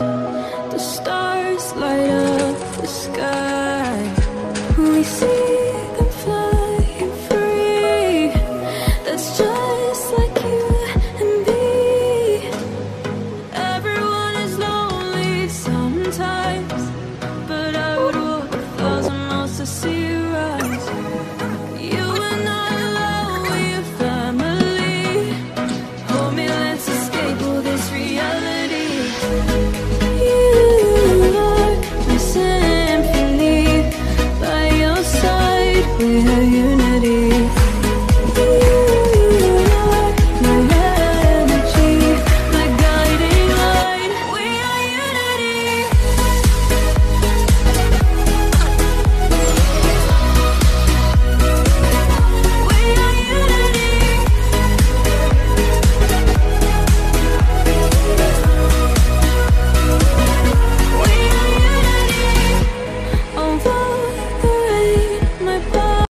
the stars light up.